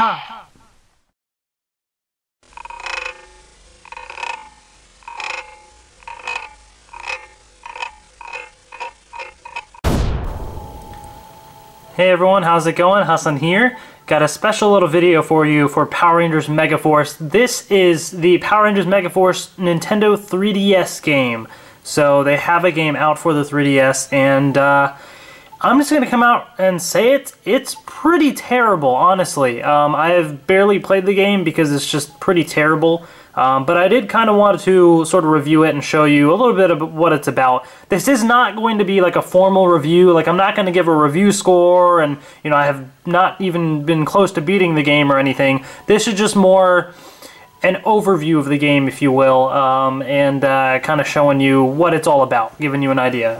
Ha! Hey everyone, how's it going? Hassan here. Got a special little video for you for Power Rangers Megaforce. This is the Power Rangers Megaforce Nintendo 3DS game. So they have a game out for the 3DS and uh, I'm just going to come out and say it. It's pretty terrible, honestly. Um, I have barely played the game because it's just pretty terrible. Um, but I did kind of want to sort of review it and show you a little bit of what it's about. This is not going to be like a formal review. Like I'm not going to give a review score and, you know, I have not even been close to beating the game or anything. This is just more an overview of the game, if you will, um, and uh, kind of showing you what it's all about, giving you an idea.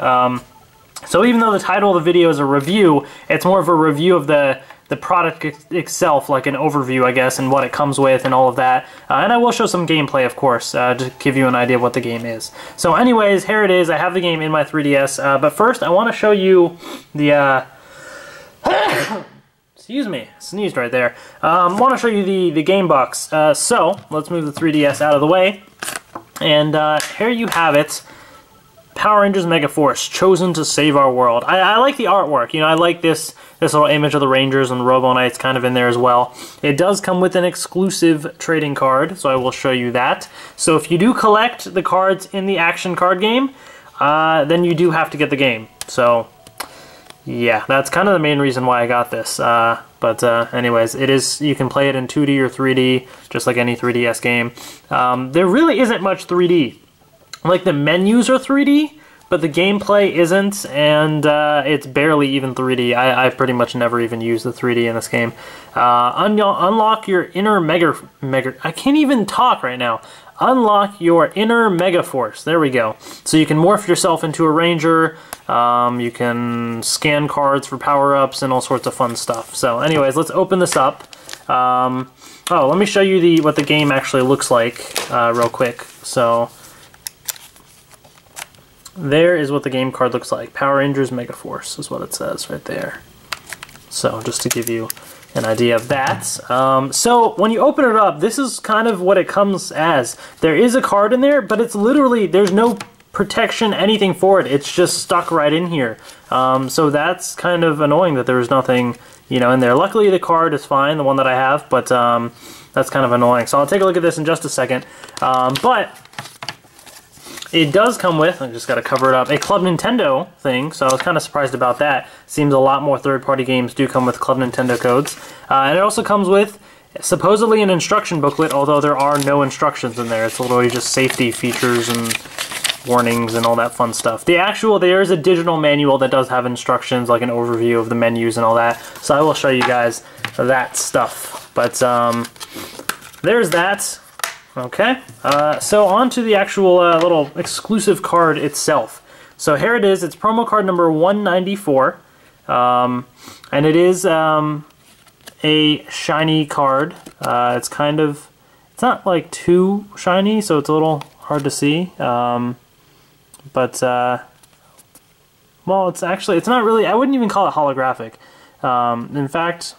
So even though the title of the video is a review, it's more of a review of the the product itself, like an overview, I guess, and what it comes with and all of that. Uh, and I will show some gameplay, of course, uh, to give you an idea of what the game is. So anyways, here it is. I have the game in my 3DS. Uh, but first, I want to show you the... Uh, excuse me, sneezed right there. I um, want to show you the, the game box. Uh, so, let's move the 3DS out of the way. And uh, here you have it. Power Rangers Megaforce, chosen to save our world. I, I, like the artwork. You know, I like this this little image of the Rangers and Robo Knights kind of in there as well. It does come with an exclusive trading card, so I will show you that. So if you do collect the cards in the action card game, uh, then you do have to get the game. So yeah, that's kind of the main reason why I got this. Uh, but uh, anyways, it is you can play it in 2D or 3D, just like any 3DS game. Um, there really isn't much 3D like the menus are 3D, but the gameplay isn't, and uh, it's barely even 3D. I, I pretty much never even used the 3D in this game. Uh, un unlock your inner Mega... Mega... I can't even talk right now. Unlock your inner Mega Force. There we go. So you can morph yourself into a Ranger. Um, you can scan cards for power-ups and all sorts of fun stuff. So anyways, let's open this up. Um, oh, let me show you the what the game actually looks like uh, real quick. So there is what the game card looks like. Power Rangers Megaforce is what it says right there. So just to give you an idea of that. Um, so when you open it up, this is kind of what it comes as. There is a card in there, but it's literally, there's no protection, anything for it. It's just stuck right in here. Um, so that's kind of annoying that there's nothing, you know, in there. Luckily the card is fine, the one that I have, but um, that's kind of annoying. So I'll take a look at this in just a second. Um, but it does come with, I just got to cover it up, a Club Nintendo thing, so I was kind of surprised about that. Seems a lot more third-party games do come with Club Nintendo codes. Uh, and it also comes with supposedly an instruction booklet, although there are no instructions in there. It's literally just safety features and warnings and all that fun stuff. The actual, there is a digital manual that does have instructions, like an overview of the menus and all that, so I will show you guys that stuff. But um, there's that. Okay, uh, so on to the actual uh, little exclusive card itself. So here it is, it's promo card number 194, um, and it is um, a shiny card. Uh, it's kind of, it's not like too shiny, so it's a little hard to see, um, but, uh, well, it's actually, it's not really, I wouldn't even call it holographic. Um, in fact,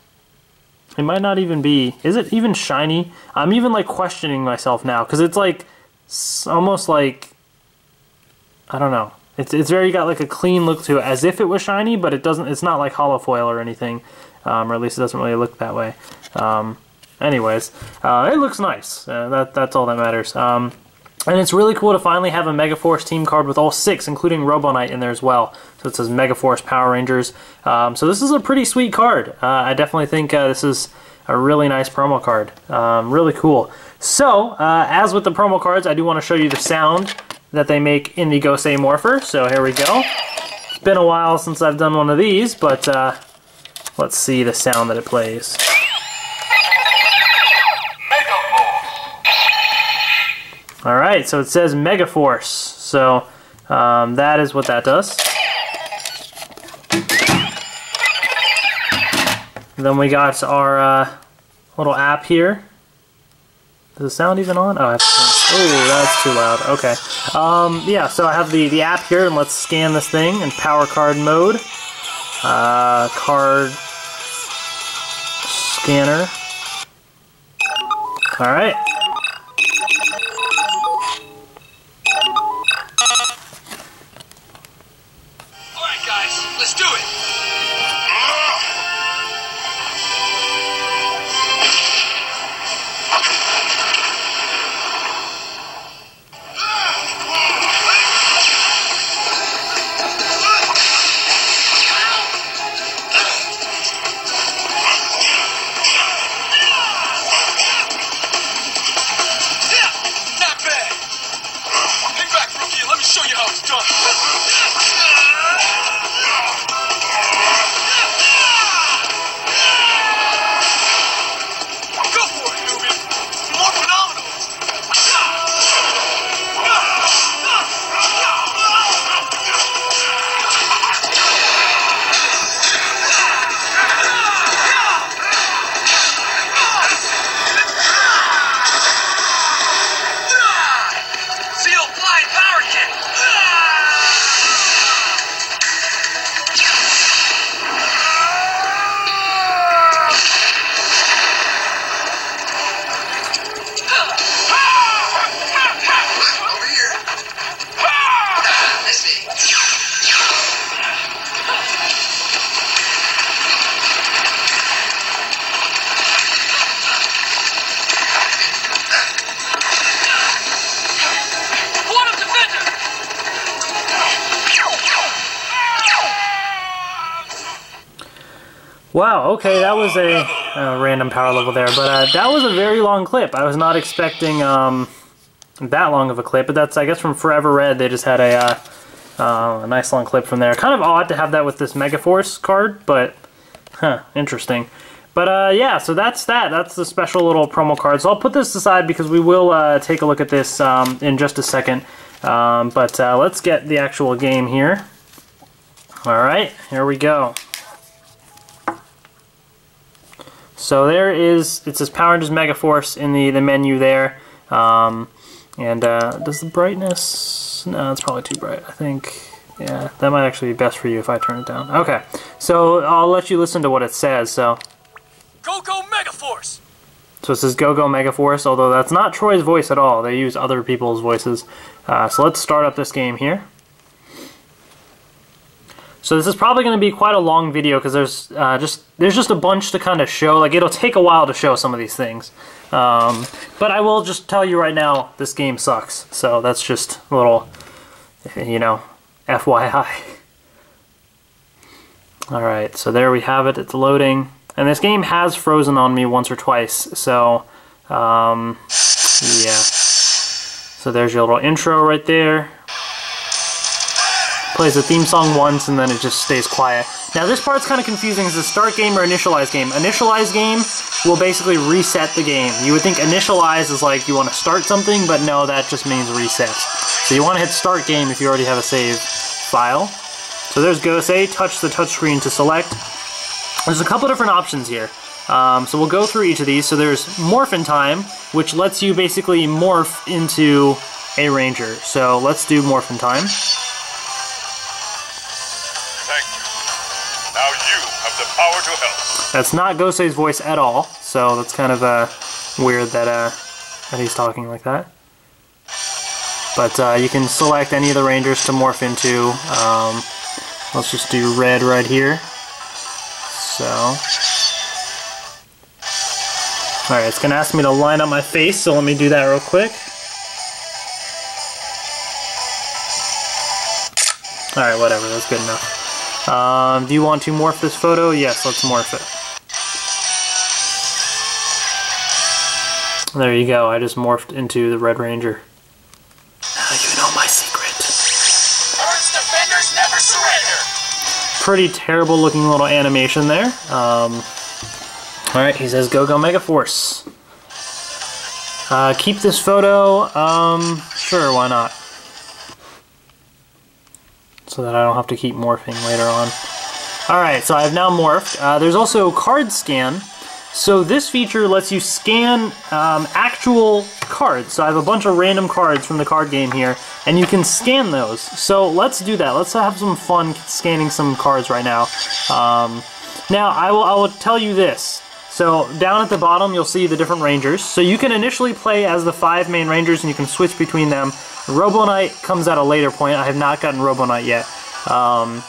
it might not even be. Is it even shiny? I'm even like questioning myself now because it's like it's almost like I don't know. It's it's very got like a clean look to it, as if it was shiny, but it doesn't. It's not like hollow foil or anything, um, or at least it doesn't really look that way. Um, anyways, uh, it looks nice. Uh, that that's all that matters. Um, and it's really cool to finally have a Megaforce team card with all six, including Robo Knight in there as well. So it says Megaforce Power Rangers. Um, so this is a pretty sweet card. Uh, I definitely think uh, this is a really nice promo card. Um, really cool. So, uh, as with the promo cards, I do want to show you the sound that they make in the Gosei Morpher. So here we go. It's been a while since I've done one of these, but uh, let's see the sound that it plays. All right, so it says Megaforce. So um, that is what that does. then we got our uh, little app here. Does the sound even on? Oh, that's too loud. Okay. Um, yeah, so I have the, the app here, and let's scan this thing in power card mode. Uh, card scanner. Alright. Alright Wow, okay, that was a, a random power level there, but uh, that was a very long clip. I was not expecting um, that long of a clip, but that's, I guess, from Forever Red. They just had a, uh, uh, a nice long clip from there. Kind of odd to have that with this Megaforce card, but, huh, interesting. But uh, yeah, so that's that. That's the special little promo card. So I'll put this aside because we will uh, take a look at this um, in just a second. Um, but uh, let's get the actual game here. All right, here we go. So there is, it says Power Rangers Megaforce in the, the menu there. Um, and uh, does the brightness, no, it's probably too bright, I think. Yeah, that might actually be best for you if I turn it down. Okay, so I'll let you listen to what it says. So, Go Go Megaforce! so it says Go Go Megaforce, although that's not Troy's voice at all. They use other people's voices. Uh, so let's start up this game here. So this is probably going to be quite a long video because there's uh, just there's just a bunch to kind of show. Like it'll take a while to show some of these things, um, but I will just tell you right now this game sucks. So that's just a little, you know, FYI. All right, so there we have it. It's loading, and this game has frozen on me once or twice. So um, yeah. So there's your little intro right there plays the theme song once and then it just stays quiet. Now this part's kind of confusing. Is it start game or initialize game? Initialize game will basically reset the game. You would think initialize is like you want to start something, but no, that just means reset. So you want to hit start game if you already have a save file. So there's Gosei, touch the touchscreen to select. There's a couple different options here. Um, so we'll go through each of these. So there's Morphin Time, which lets you basically morph into a ranger. So let's do Morphin Time. Power to help. That's not Gosei's voice at all, so that's kind of uh, weird that uh, that he's talking like that. But uh, you can select any of the rangers to morph into. Um, let's just do red right here. So, all right, it's gonna ask me to line up my face, so let me do that real quick. All right, whatever, that's good enough. Um, do you want to morph this photo? Yes, let's morph it. There you go, I just morphed into the Red Ranger. Now you know my secret. Earth's defenders never surrender! Pretty terrible looking little animation there. Um, Alright, he says Go Go Mega Force. Uh, keep this photo, um, sure, why not? So that I don't have to keep morphing later on. Alright, so I've now morphed. Uh, there's also card scan. So this feature lets you scan um, actual cards. So I have a bunch of random cards from the card game here, and you can scan those. So let's do that. Let's have some fun scanning some cards right now. Um, now I will I will tell you this. So down at the bottom, you'll see the different Rangers. So you can initially play as the five main Rangers, and you can switch between them. Robo Knight comes at a later point. I have not gotten Robo Knight yet. Um,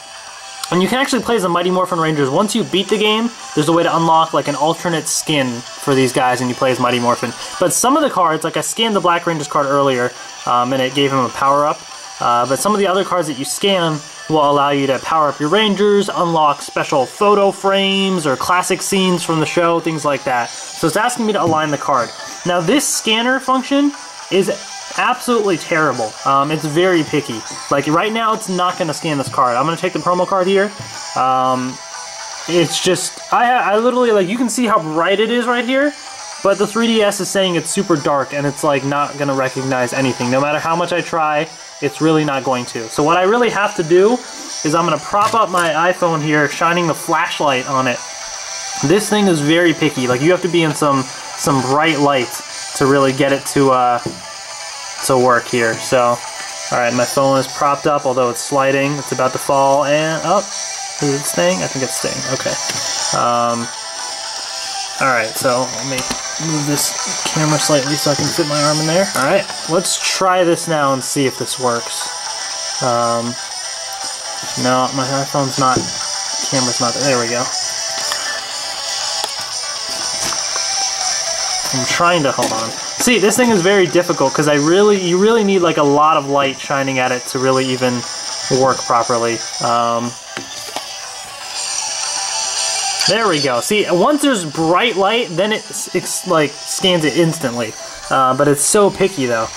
and you can actually play as the Mighty Morphin Rangers. Once you beat the game, there's a way to unlock like an alternate skin for these guys, and you play as Mighty Morphin. But some of the cards, like I scanned the Black Rangers card earlier, um, and it gave him a power up. Uh, but some of the other cards that you scan will allow you to power up your Rangers, unlock special photo frames or classic scenes from the show, things like that. So it's asking me to align the card. Now this scanner function is absolutely terrible. Um, it's very picky. Like right now, it's not going to scan this card. I'm going to take the promo card here. Um, it's just, I, I literally, like, you can see how bright it is right here, but the 3DS is saying it's super dark and it's like not going to recognize anything. No matter how much I try, it's really not going to. So what I really have to do is I'm going to prop up my iPhone here, shining the flashlight on it. This thing is very picky. Like you have to be in some some bright light to really get it to uh, to work here. So, all right, my phone is propped up, although it's sliding. It's about to fall, and oh, is it staying? I think it's staying. Okay. Um, all right, so let me move this camera slightly so I can fit my arm in there. All right, let's try this now and see if this works. Um, no, my iPhone's not, camera's not, there we go. I'm trying to, hold on. See, this thing is very difficult because I really, you really need like a lot of light shining at it to really even work properly. Um, there we go. See, once there's bright light, then it it's, like scans it instantly. Uh, but it's so picky though.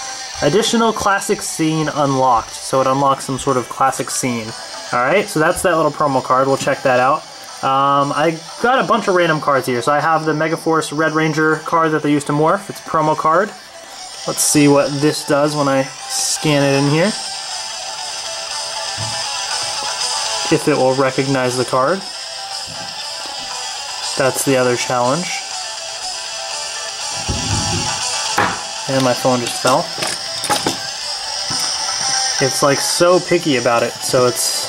Additional classic scene unlocked. So it unlocks some sort of classic scene. Alright, so that's that little promo card. We'll check that out. Um, I got a bunch of random cards here. So I have the Megaforce Red Ranger card that they used to morph. It's a promo card. Let's see what this does when I scan it in here. If it will recognize the card. That's the other challenge. And my phone just fell. It's like so picky about it, so it's...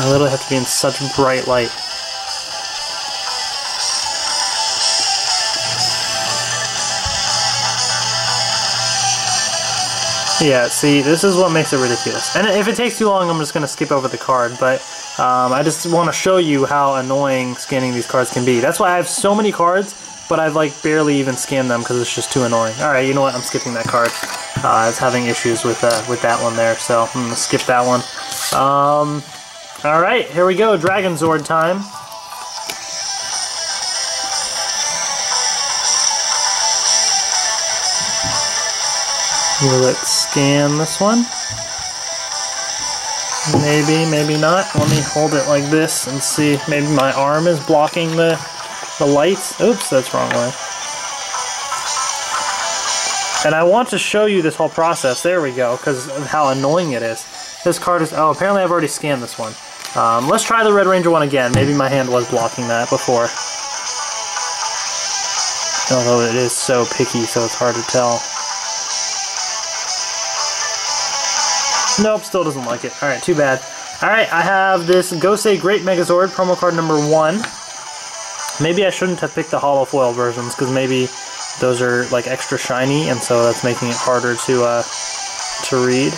I literally have to be in such bright light. Yeah, see, this is what makes it ridiculous. And if it takes too long, I'm just going to skip over the card, but um, I just want to show you how annoying scanning these cards can be. That's why I have so many cards, but I've like barely even scanned them because it's just too annoying. Alright, you know what, I'm skipping that card. Uh, I was having issues with, uh, with that one there, so I'm going to skip that one. Um, Alright, here we go, Dragon Zord time. Let's scan this one. Maybe, maybe not. Let me hold it like this and see. Maybe my arm is blocking the, the lights. Oops, that's wrong way. And I want to show you this whole process. There we go, because of how annoying it is. This card is... Oh, apparently I've already scanned this one. Um, let's try the Red Ranger one again. Maybe my hand was blocking that before. Although it is so picky, so it's hard to tell. Nope, still doesn't like it. Alright, too bad. Alright, I have this Gosei Great Megazord promo card number one. Maybe I shouldn't have picked the hollow foil versions, because maybe those are like extra shiny, and so that's making it harder to uh, to read.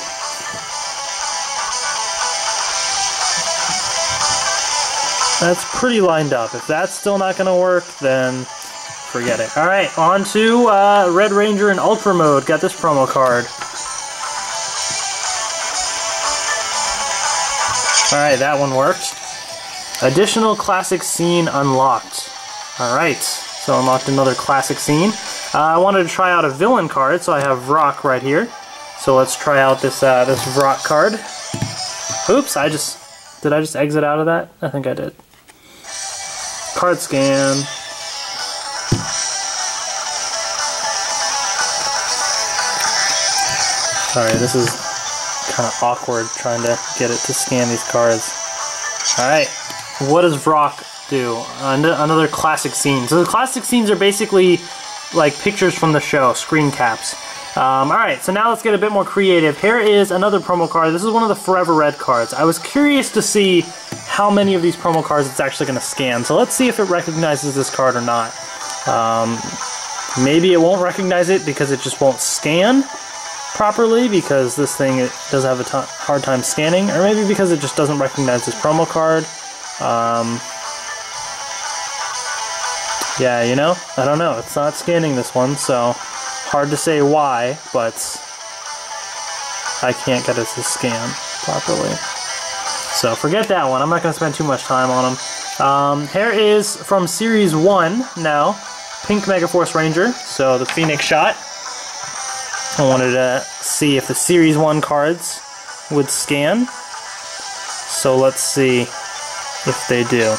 That's pretty lined up. If that's still not going to work, then forget it. Alright, on to uh, Red Ranger in Ultra Mode. Got this promo card. Alright, that one worked. Additional classic scene unlocked. Alright, so unlocked another classic scene. Uh, I wanted to try out a villain card, so I have Vrak right here. So let's try out this uh, this Vrak card. Oops, I just... Did I just exit out of that? I think I did. Card scan. Sorry, this is kind of awkward trying to get it to scan these cards. Alright, what does Vrak do? Another classic scene. So the classic scenes are basically like pictures from the show, screen caps. Um, Alright, so now let's get a bit more creative. Here is another promo card. This is one of the Forever Red cards. I was curious to see how many of these promo cards it's actually going to scan. So let's see if it recognizes this card or not. Um, maybe it won't recognize it because it just won't scan properly because this thing it does have a hard time scanning, or maybe because it just doesn't recognize this promo card. Um, yeah, you know, I don't know. It's not scanning this one, so hard to say why, but I can't get it to scan properly. So forget that one. I'm not going to spend too much time on them. Um, here is from Series 1 now, Pink Megaforce Ranger, so the Phoenix shot. I wanted to see if the Series 1 cards would scan. So let's see if they do.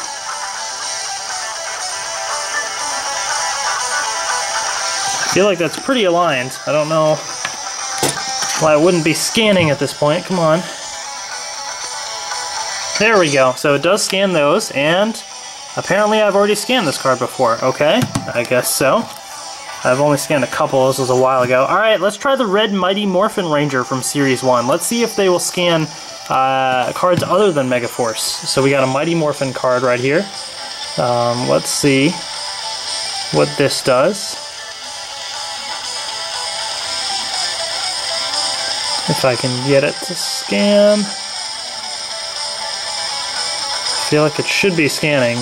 I feel like that's pretty aligned. I don't know why it wouldn't be scanning at this point. Come on. There we go. So it does scan those, and apparently I've already scanned this card before. Okay, I guess so. I've only scanned a couple. This was a while ago. Alright, let's try the Red Mighty Morphin Ranger from Series 1. Let's see if they will scan uh, cards other than Megaforce. So we got a Mighty Morphin card right here. Um, let's see what this does. If I can get it to scan. Feel like it should be scanning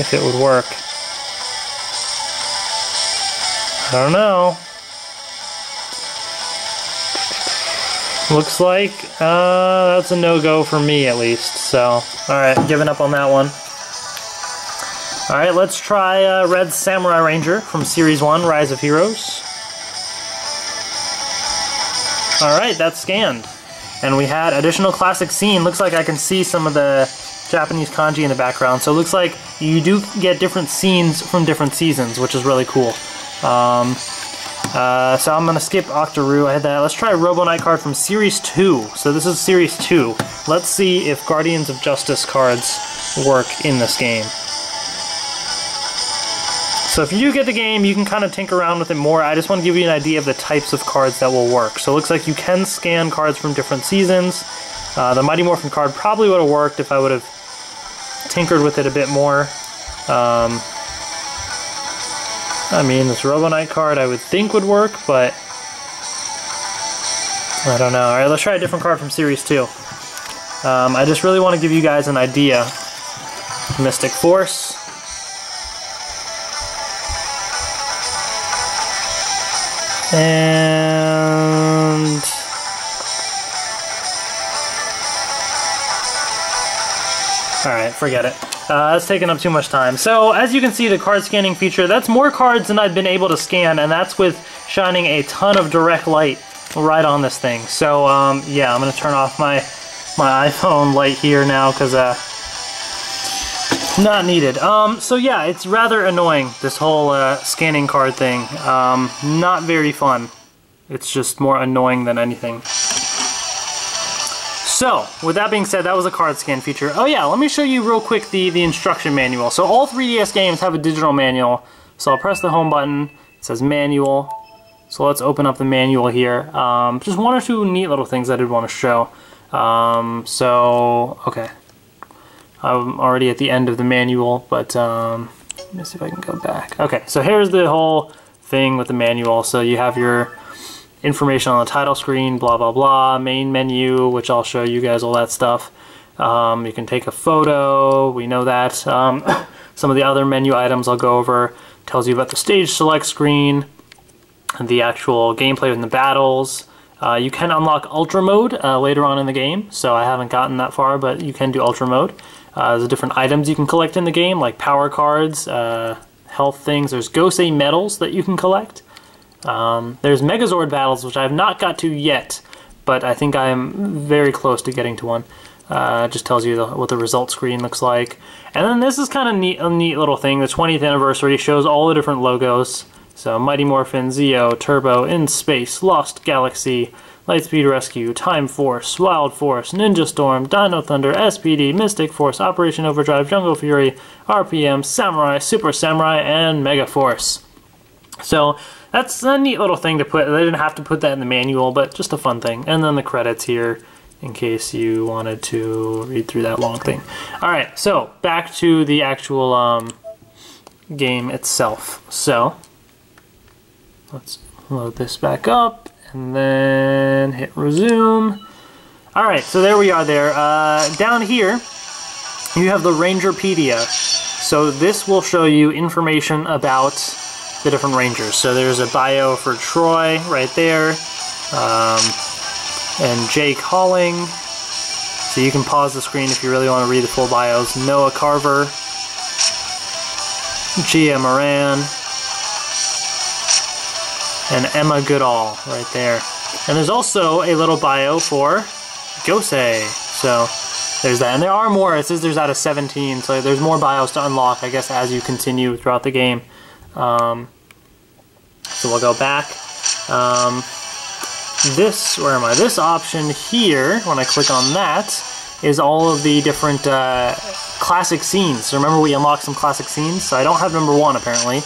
if it would work. I don't know. Looks like uh, that's a no-go for me at least. So, alright, giving up on that one. Alright, let's try uh, Red Samurai Ranger from Series 1, Rise of Heroes. Alright, that's scanned. And we had additional classic scene. Looks like I can see some of the Japanese kanji in the background. So it looks like you do get different scenes from different seasons, which is really cool. Um, uh, so I'm going to skip Octoroo. I had that. Let's try Robo Knight card from Series 2. So this is Series 2. Let's see if Guardians of Justice cards work in this game. So if you get the game, you can kind of tinker around with it more. I just want to give you an idea of the types of cards that will work. So it looks like you can scan cards from different seasons. Uh, the Mighty Morphin card probably would have worked if I would have tinkered with it a bit more. Um, I mean, this Robo Knight card I would think would work, but I don't know. Alright, let's try a different card from Series 2. Um, I just really want to give you guys an idea. Mystic Force. And... forget it. Uh, that's taking up too much time. So, as you can see, the card scanning feature, that's more cards than I've been able to scan, and that's with shining a ton of direct light right on this thing. So, um, yeah, I'm going to turn off my, my iPhone light here now, because, uh, not needed. Um, so yeah, it's rather annoying, this whole uh, scanning card thing. Um, not very fun. It's just more annoying than anything. So, with that being said, that was a card scan feature. Oh yeah, let me show you real quick the, the instruction manual. So all 3DS games have a digital manual. So I'll press the home button, it says manual. So let's open up the manual here. Um, just one or two neat little things I did want to show. Um, so, okay. I'm already at the end of the manual, but um, let me see if I can go back. Okay, so here's the whole thing with the manual. So you have your information on the title screen, blah, blah, blah, main menu, which I'll show you guys all that stuff. Um, you can take a photo, we know that. Um, some of the other menu items I'll go over tells you about the stage select screen, and the actual gameplay in the battles. Uh, you can unlock Ultra Mode uh, later on in the game, so I haven't gotten that far, but you can do Ultra Mode. Uh, there's different items you can collect in the game, like power cards, uh, health things. There's Gosei medals that you can collect. Um, there's Megazord battles, which I have not got to yet, but I think I am very close to getting to one. Uh, just tells you the, what the result screen looks like. And then this is kind of neat, a neat little thing. The 20th anniversary shows all the different logos. So Mighty Morphin, Zeo, Turbo, In Space, Lost Galaxy, Lightspeed Rescue, Time Force, Wild Force, Ninja Storm, Dino Thunder, SPD, Mystic Force, Operation Overdrive, Jungle Fury, RPM, Samurai, Super Samurai, and Mega Force. So that's a neat little thing to put. They didn't have to put that in the manual, but just a fun thing. And then the credits here in case you wanted to read through that long thing. All right, so back to the actual um, game itself. So let's load this back up and then hit resume. All right, so there we are there. Uh, down here, you have the Rangerpedia. So this will show you information about the different Rangers. So there's a bio for Troy right there, um, and Jake Holling. So you can pause the screen if you really want to read the full bios. Noah Carver, Gia Moran, and Emma Goodall right there. And there's also a little bio for Gosei. So there's that. And there are more. It says there's out of 17, so there's more bios to unlock, I guess, as you continue throughout the game. Um, so we'll go back. Um, this, where am I? This option here, when I click on that, is all of the different uh, classic scenes. So remember we unlocked some classic scenes? So I don't have number one, apparently.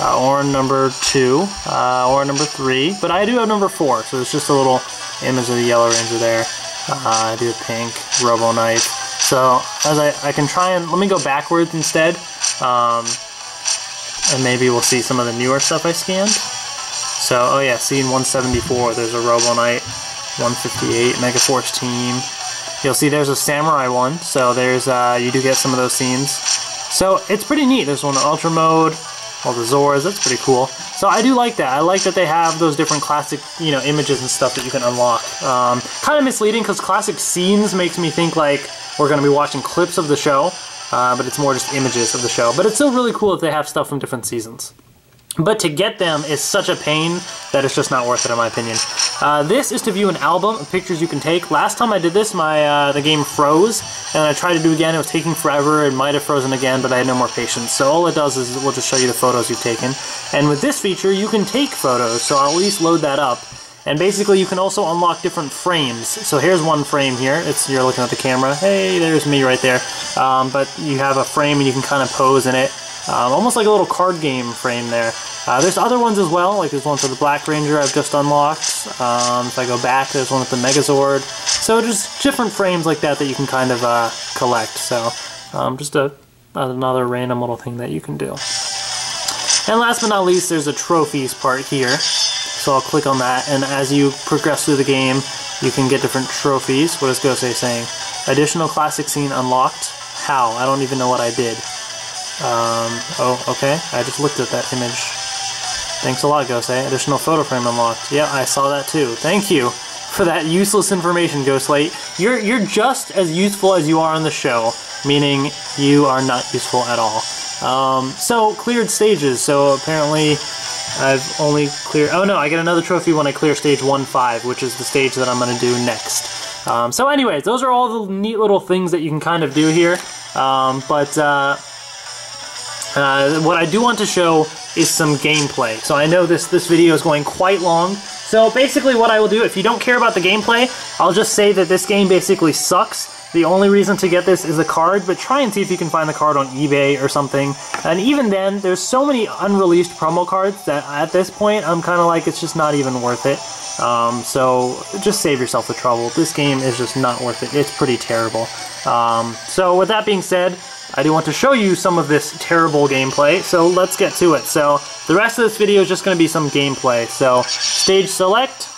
Uh, or number two, uh, or number three, but I do have number four, so it's just a little image of the Yellow Ranger there. Uh, I do pink, Robo Knight. So as I, I can try and, let me go backwards instead, um, and maybe we'll see some of the newer stuff I scanned. So, oh yeah, scene 174, there's a Robo Knight, 158, Megaforce Team. You'll see there's a Samurai one, so there's, uh, you do get some of those scenes. So it's pretty neat. There's one in Ultra Mode, all the Zords, that's pretty cool. So I do like that. I like that they have those different classic, you know, images and stuff that you can unlock. Um, kind of misleading because classic scenes makes me think like we're going to be watching clips of the show, uh, but it's more just images of the show. But it's still really cool if they have stuff from different seasons. But to get them is such a pain that it's just not worth it in my opinion. Uh, this is to view an album of pictures you can take. Last time I did this, my uh, the game froze, and I tried to do again. It was taking forever. It might have frozen again, but I had no more patience. So all it does is it will just show you the photos you've taken. And with this feature, you can take photos, so I'll at least load that up. And basically, you can also unlock different frames. So here's one frame here. It's You're looking at the camera. Hey, there's me right there. Um, but you have a frame and you can kind of pose in it. Um, almost like a little card game frame there. Uh, there's other ones as well, like there's one for the Black Ranger I've just unlocked. Um, if I go back, there's one with the Megazord. So just different frames like that that you can kind of uh, collect. So um, just a, another random little thing that you can do. And last but not least, there's a trophies part here. So I'll click on that, and as you progress through the game, you can get different trophies. What is Gosei saying? Additional classic scene unlocked. How? I don't even know what I did. Um, oh, okay. I just looked at that image. Thanks a lot, Gosei. Additional photo frame unlocked. Yeah, I saw that too. Thank you for that useless information, Ghostlight. You're you're just as useful as you are on the show, meaning you are not useful at all. Um, so cleared stages. So apparently, I've only cleared. Oh no, I get another trophy when I clear stage one five, which is the stage that I'm gonna do next. Um, so, anyways, those are all the neat little things that you can kind of do here. Um, but uh, uh, what I do want to show is some gameplay. So I know this, this video is going quite long. So basically what I will do, if you don't care about the gameplay, I'll just say that this game basically sucks. The only reason to get this is a card, but try and see if you can find the card on eBay or something. And even then, there's so many unreleased promo cards that at this point, I'm kind of like, it's just not even worth it. Um, so just save yourself the trouble. This game is just not worth it. It's pretty terrible. Um, so with that being said, I do want to show you some of this terrible gameplay, so let's get to it. So the rest of this video is just going to be some gameplay. So stage select,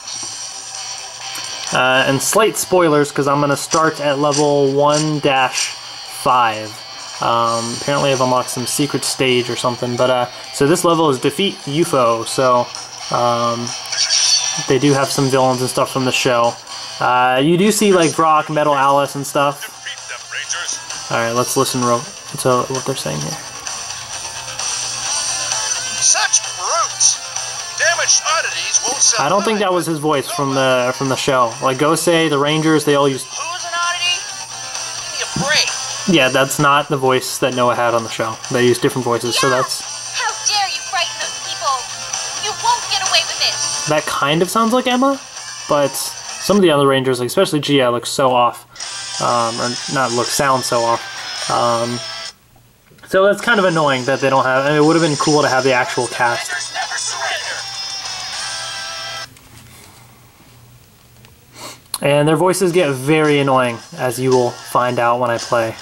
uh, and slight spoilers because I'm going to start at level 1-5. Um, apparently I've unlocked some secret stage or something, but uh, so this level is defeat UFO, so um, they do have some villains and stuff from the show. Uh, you do see like Vrak, Metal Alice and stuff. Alright, let's listen real to what they're saying here. I don't think that was his voice from the from the show. Like Gosei, the Rangers, they all used. Who's an oddity? Give me a break. Yeah, that's not the voice that Noah had on the show. They used different voices, so that's How dare you frighten those people? You won't get away with this. that kind of sounds like Emma, but some of the other Rangers, like especially Gia, look so off, um, or not look sound so off. Um, so that's kind of annoying that they don't have. I mean, it would have been cool to have the actual cast. And their voices get very annoying, as you will find out when I play.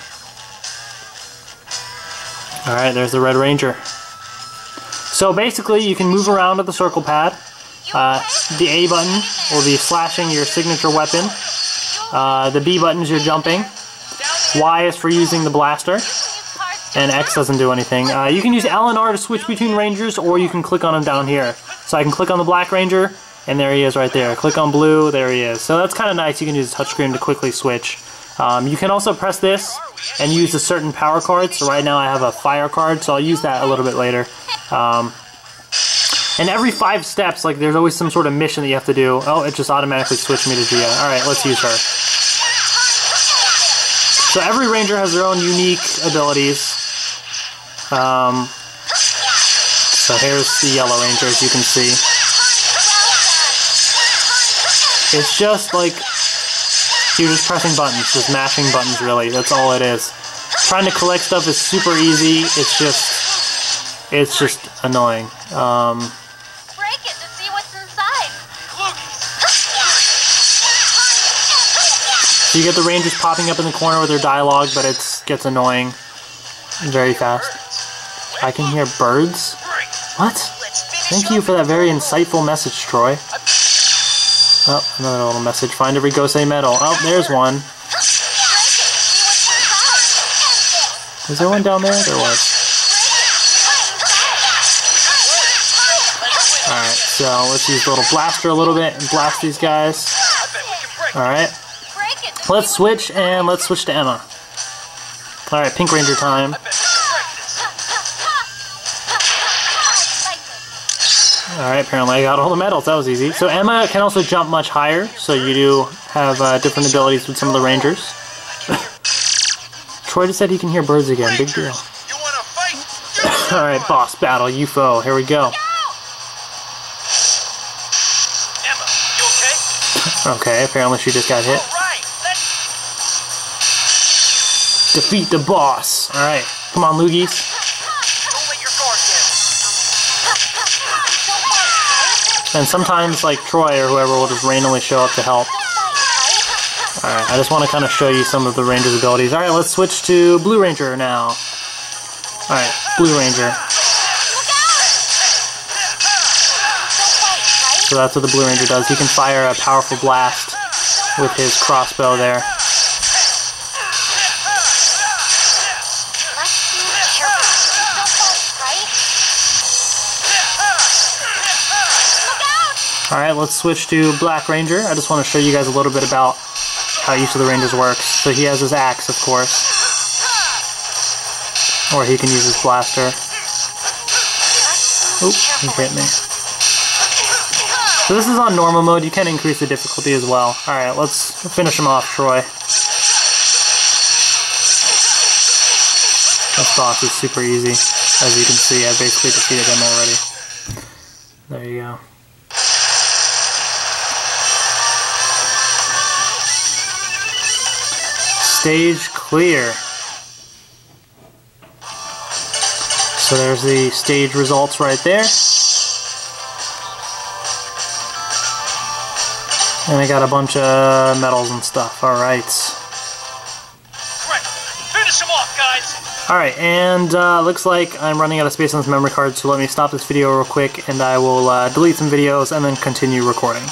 Alright, there's the Red Ranger. So basically, you can move around with the circle pad. Uh, the A button will be slashing your signature weapon. Uh, the B button is your jumping. Y is for using the blaster. And X doesn't do anything. Uh, you can use L and R to switch between rangers, or you can click on them down here. So I can click on the black ranger, and there he is right there. Click on blue, there he is. So that's kind of nice. You can use a touchscreen to quickly switch. Um, you can also press this and use a certain power card. So right now I have a fire card, so I'll use that a little bit later. Um, and every five steps, like there's always some sort of mission that you have to do. Oh, it just automatically switched me to Gia. Alright, let's use her. So every ranger has their own unique abilities. Um, so here's the yellow ranger, as you can see. It's just like you're just pressing buttons, just mashing buttons really. That's all it is. Trying to collect stuff is super easy. It's just it's just annoying. Um, Break it to see what's inside. so you get the rangers popping up in the corner with their dialogue, but it gets annoying very fast. I can hear birds. What? Thank you for that very insightful message, Troy. Oh, another little message. Find every Gosei medal. Oh, oh, there's one. Was there one down there? There was. Alright, so let's use the little blaster a little bit and blast these guys. Alright, let's switch and let's switch to Emma. Alright, Pink Ranger time. Apparently I got all the medals. That was easy. So Emma can also jump much higher, so you do have uh, different abilities with some of the Rangers. Troy just said he can hear birds again. Big deal. Alright, boss battle, UFO. Here we go. Emma, you okay? Okay, apparently she just got hit. Defeat the boss. Alright, come on, Loogies. And sometimes, like Troy or whoever will just randomly show up to help. Alright, I just want to kind of show you some of the Ranger's abilities. Alright, let's switch to Blue Ranger now. Alright, Blue Ranger. So that's what the Blue Ranger does. He can fire a powerful blast with his crossbow there. Alright, let's switch to Black Ranger. I just want to show you guys a little bit about how each of the Rangers works. So he has his axe, of course. Or he can use his blaster. Oop, he hit me. So this is on normal mode. You can increase the difficulty as well. Alright, let's finish him off, Troy. This boss is super easy. As you can see, I basically defeated him already. There you go. Stage clear. So there's the stage results right there. And I got a bunch of medals and stuff. Alright. Right, finish him off, guys. Alright, and uh, looks like I'm running out of space on this memory card, so let me stop this video real quick and I will uh, delete some videos and then continue recording.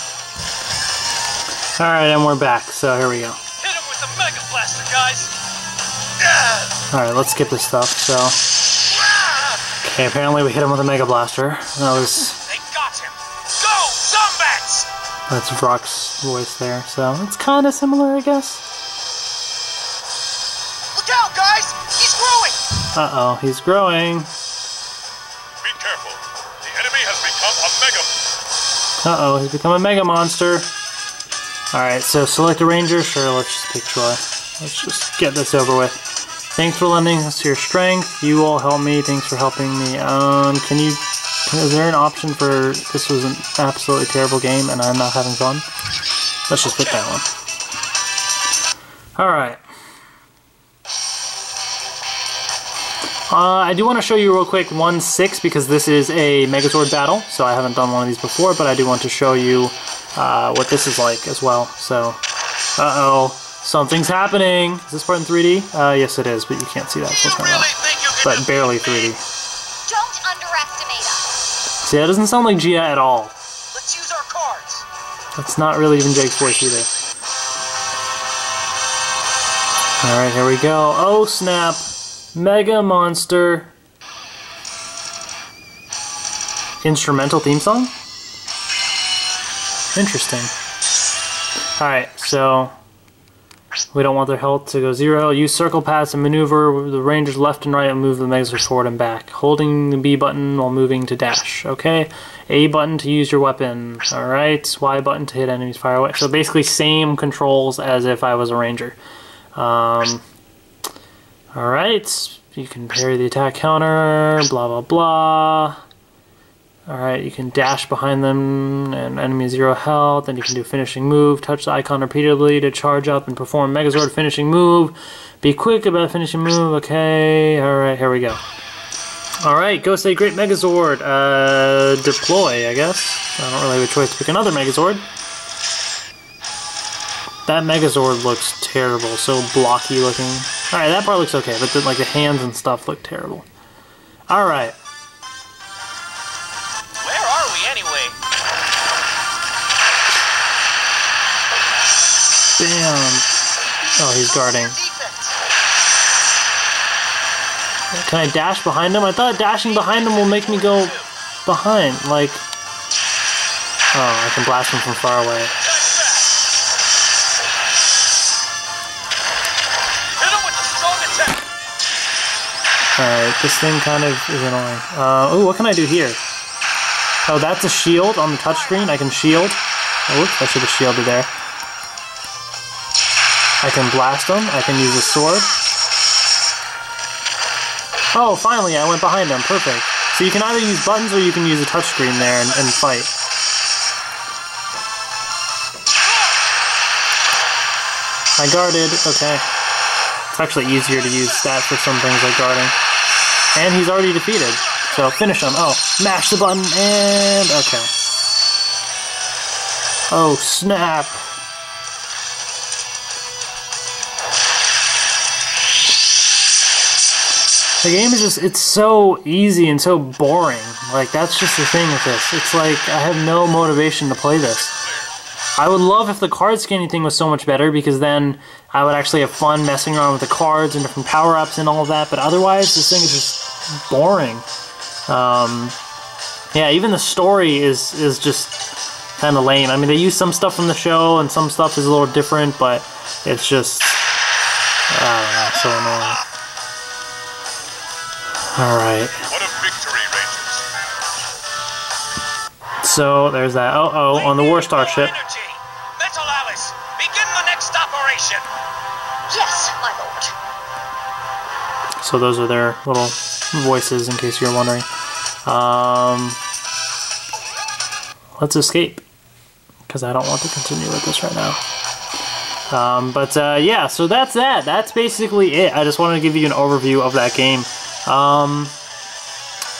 Alright, and we're back, so here we go. Alright, let's skip this stuff, so... Okay, apparently we hit him with a Mega Blaster. That was... They got him. Go, Zombats! That's Vrak's voice there, so it's kind of similar, I guess. Look out, guys! He's growing. Uh-oh, he's growing. Be careful. The enemy has become a mega. Uh-oh, he's become a Mega Monster. Alright, so select a Ranger. Sure, let's just pick Troy. Let's just get this over with. Thanks for lending us your strength. You all help me. Thanks for helping me. Um, can you... Is there an option for... This was an absolutely terrible game and I'm not having fun? Let's just pick that one. Alright. Uh, I do want to show you real quick 1-6 because this is a Megazord battle, so I haven't done one of these before, but I do want to show you uh, what this is like as well. So Uh-oh. Something's happening. Is this part in 3D? Uh, yes it is, but you can't see that. So You it's not really well. think But barely 3D. Don't underestimate us. See, that doesn't sound like Gia at all. Let's use our cards. That's not really even Jake's voice either. Alright, here we go. Oh snap! Mega Monster. Instrumental theme song? Interesting. Alright, so we don't want their health to go zero. Use circle paths and maneuver the rangers left and right and move the Megazord forward and back. Holding the B button while moving to dash. Okay. A button to use your weapon. Alright. Y button to hit enemies far away. So basically same controls as if I was a ranger. Um, Alright. You can parry the attack counter. Blah blah blah. Alright, you can dash behind them and enemy zero health, and you can do finishing move, touch the icon repeatedly to charge up and perform Megazord finishing move. Be quick about finishing move, okay. Alright, here we go. Alright, Gosei Great Megazord. Uh deploy, I guess. I don't really have a choice to pick another Megazord. That Megazord looks terrible, so blocky looking. Alright, that part looks okay, but then like the hands and stuff look terrible. Alright. Bam. Oh, he's guarding. Can I dash behind him? I thought dashing behind him will make me go behind. Like, oh, I can blast him from far away. Hit him with the strong attack. Alright, this thing kind of is annoying. Uh, ooh, what can I do here? Oh, that's a shield on the touchscreen. I can shield. Oh, whoops, I should have shielded there. I can blast them. I can use a sword. Oh, finally, I went behind them. Perfect. So you can either use buttons or you can use a touchscreen there and, and fight. I guarded. Okay. It's actually easier to use that for some things like guarding. And he's already defeated. So finish him. Oh, mash the button and okay. Oh, snap. The game is just, it's so easy and so boring. Like, that's just the thing with this. It's like, I have no motivation to play this. I would love if the card scanning thing was so much better because then I would actually have fun messing around with the cards and different power ups and all of that. But otherwise, this thing is just boring. Um, yeah, even the story is is just kind of lame. I mean, they use some stuff from the show and some stuff is a little different, but it's just I don't know, so annoying. All right, What a victory, Rangers. so there's that. Oh oh, on the War Star ship. Energy. Metal Alice, begin the next operation. Yes, my lord. So those are their little voices, in case you're wondering. Um, let's escape, because I don't want to continue with this right now. Um, but uh, yeah, so that's that. That's basically it. I just wanted to give you an overview of that game. Um,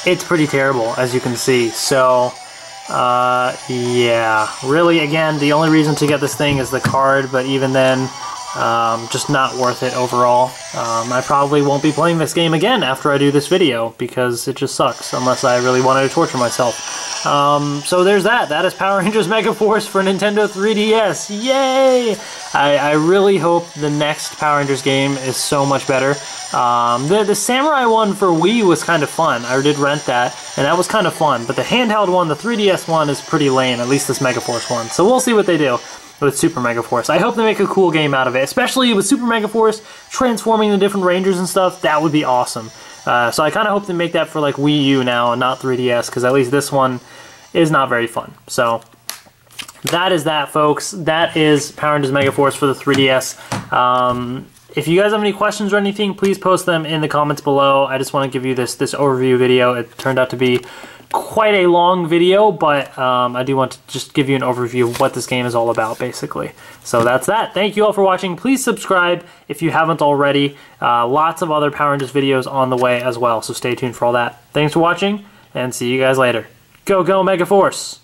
it's pretty terrible, as you can see. So, uh, yeah, really, again, the only reason to get this thing is the card, but even then, um, just not worth it overall. Um, I probably won't be playing this game again after I do this video because it just sucks unless I really wanted to torture myself. Um, so there's that. That is Power Rangers Mega Force for Nintendo 3DS. Yay! I, I really hope the next Power Rangers game is so much better. Um, the, the Samurai one for Wii was kind of fun. I did rent that, and that was kind of fun. But the handheld one, the 3DS one, is pretty lame, at least this Mega Force one. So we'll see what they do with Super Mega Force. I hope they make a cool game out of it, especially with Super Mega Force transforming the different Rangers and stuff. That would be awesome. Uh, so I kind of hope they make that for like Wii U now and not 3DS, because at least this one is not very fun. So that is that, folks. That is Power Rangers Mega Force for the 3DS. Um, if you guys have any questions or anything, please post them in the comments below. I just want to give you this this overview video. It turned out to be quite a long video, but um, I do want to just give you an overview of what this game is all about, basically. So that's that. Thank you all for watching. Please subscribe if you haven't already. Uh, lots of other Power Rangers videos on the way as well, so stay tuned for all that. Thanks for watching, and see you guys later. Go, go, Mega Force!